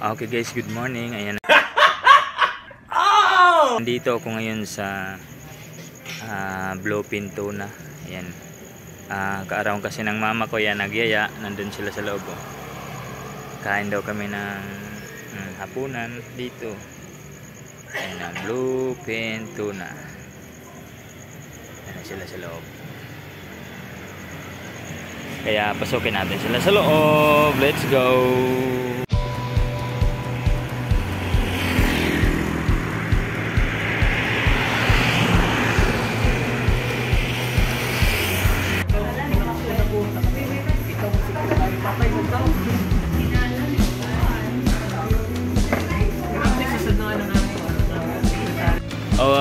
Okay guys, good morning. Ayan. Nandito ako ngayon sa uh, Bluefin Tuna. Ayan. Uh, kaaraw kasi ng mama ko yan nagyaya. Nandun sila sa loob. Oh. Kain daw kami ng um, hapunan dito. Ayan ang Bluefin Tuna. Ayan sila sa loob. Kaya pasukin natin sila sa loob. Let's go!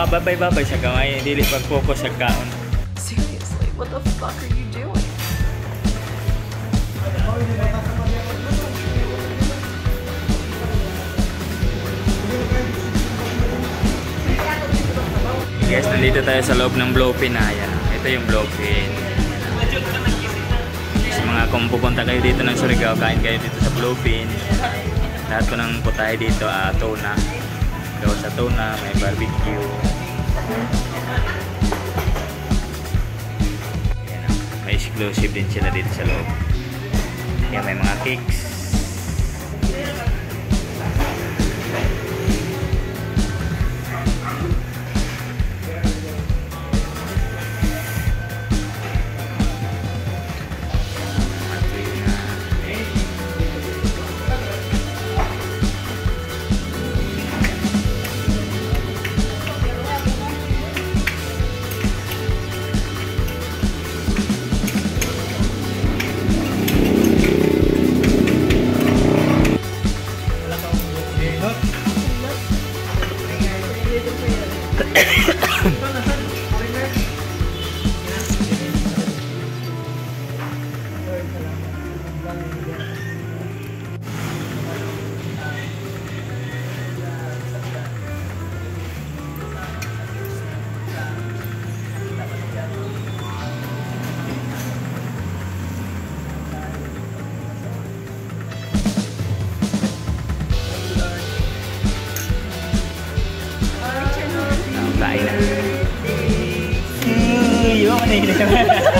Oh, ah, babay babay sa kamay, dili pag focus sa kaon. Seriously, what the fuck are you doing? Guys, nandito tayo sa loob ng Blowpin na yan. Ito yung Blowpin. Sa mga kung pupunta kayo dito ng Surigao, kain kayo dito sa Blowpin. Lahat ko ng putahe dito, ah, tuna. Gawa sa tuna, may barbecue. Ayan, ah. may exclusive din sila dito sa loob. Kaya may mga cakes. Ang kain na. Yung ano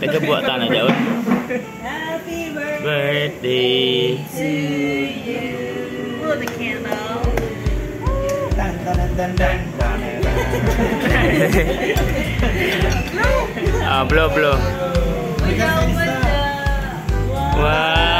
Taga buat tanah jauh. Happy birthday to you. Blow the candle. Ah, blow blow. Wah.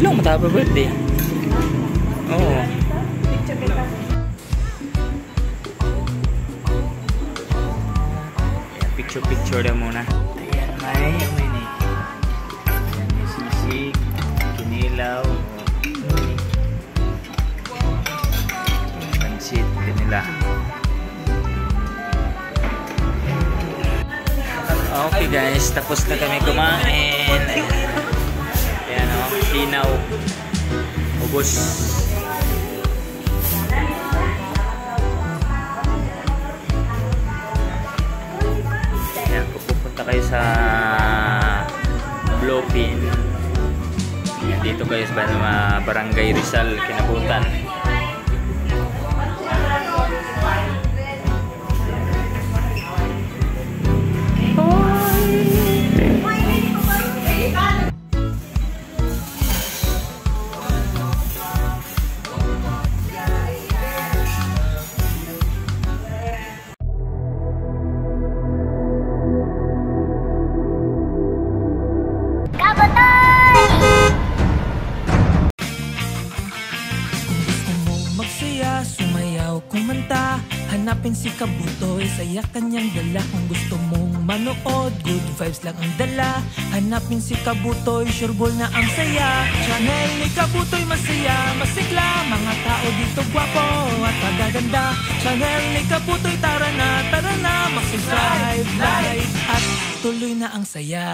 Naglaw mo tayo birthday. Oo. Ayan, Picture picture na muna. Ayan, may may ni. Ayan, may sisig, kinilaw, oh. pansit, kanila. Okay guys, tapos na kami kumain. Ayan sinaw. Ubus. Ayan, pupunta kayo sa Blowpin. Dito kayo sa Barangay Rizal, Kinabutan. Hanapin si Kabutoy, saya kanyang dala. Kung gusto mong manood, good vibes lang ang dala. Hanapin si Kabutoy, sure ball na ang saya. Channel ni Kabutoy, masaya, masigla. Mga tao dito gwapo at magaganda. Channel ni Kabutoy, tara na, tara na. Mag-subscribe, like at tuloy na ang saya